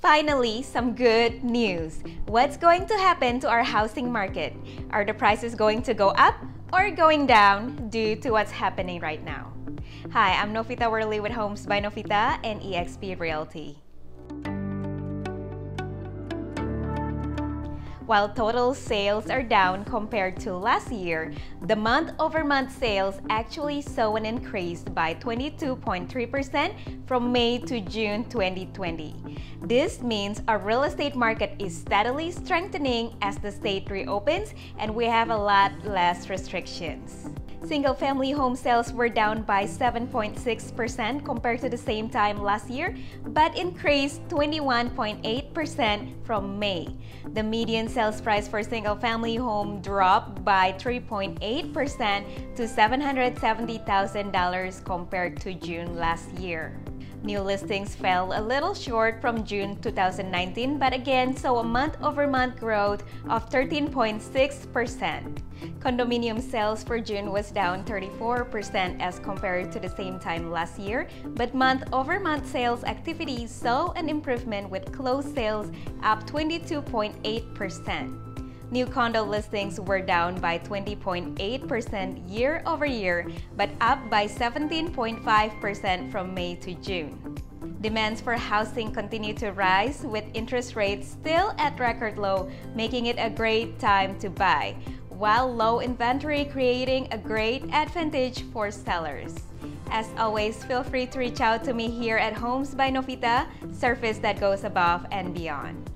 Finally, some good news. What's going to happen to our housing market? Are the prices going to go up or going down due to what's happening right now? Hi, I'm Novita Worley with Homes by Novita and eXp Realty. While total sales are down compared to last year, the month-over-month sales actually saw an increase by 22.3% from May to June 2020. This means our real estate market is steadily strengthening as the state reopens and we have a lot less restrictions. Single-family home sales were down by 7.6% compared to the same time last year, but increased 21.8% from May. The median sales price for single-family home dropped by 3.8% to $770,000 compared to June last year. New listings fell a little short from June 2019 but again saw a month-over-month growth of 13.6%. Condominium sales for June was down 34% as compared to the same time last year, but month-over-month sales activity saw an improvement with closed sales up 22.8%. New condo listings were down by 20.8% year over year, but up by 17.5% from May to June. Demands for housing continue to rise with interest rates still at record low, making it a great time to buy, while low inventory creating a great advantage for sellers. As always, feel free to reach out to me here at Homes by Novita, service that goes above and beyond.